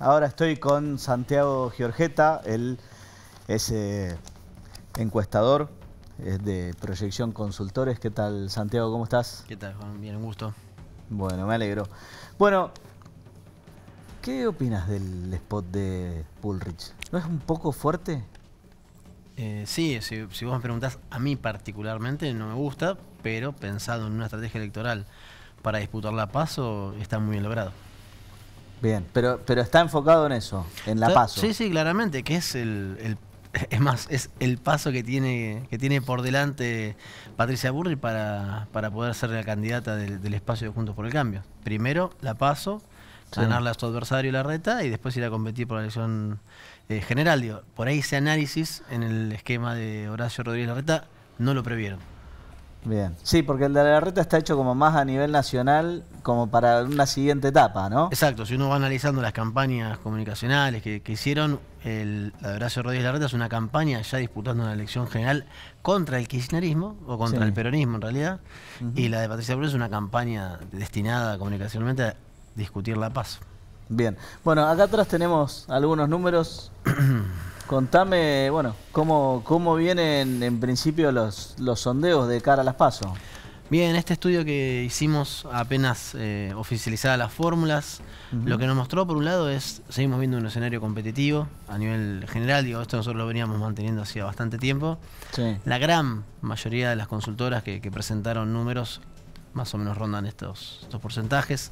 Ahora estoy con Santiago Giorgeta, él es eh, encuestador, es de Proyección Consultores. ¿Qué tal, Santiago? ¿Cómo estás? ¿Qué tal, Juan? Bien, un gusto. Bueno, me alegro. Bueno, ¿qué opinas del spot de Bullrich? ¿No es un poco fuerte? Eh, sí, si, vos me preguntás, a mí particularmente no me gusta, pero pensado en una estrategia electoral para disputar la paso, está muy bien logrado. Bien, pero, pero está enfocado en eso, en la paso. Sí, sí, claramente, que es el, es más, es el paso que tiene, que tiene por delante Patricia Burri para, para poder ser la candidata del, espacio de Juntos por el Cambio. Primero la paso, ganarle a su adversario la reta y después ir a competir por la elección eh, general. Digo, por ahí ese análisis en el esquema de Horacio Rodríguez Larreta no lo previeron. Bien. Sí, porque el de la reta está hecho como más a nivel nacional, como para una siguiente etapa, ¿no? Exacto, si uno va analizando las campañas comunicacionales que, hicieron, el, la de Horacio Rodríguez Larreta es una campaña ya disputando una elección general contra el kirchnerismo, o contra el peronismo en realidad, y la de Patricia Bruno es una campaña destinada comunicacionalmente a discutir la paz. Bien, bueno, acá atrás tenemos algunos números Contame, bueno, cómo, cómo vienen en principio los, los sondeos de cara a las pasos. Bien, este estudio que hicimos apenas eh, oficializadas las fórmulas, lo que nos mostró por un lado es, seguimos viendo un escenario competitivo a nivel general, digo, esto nosotros lo veníamos manteniendo hacía bastante tiempo. La gran mayoría de las consultoras que, presentaron números más o menos rondan estos, estos porcentajes.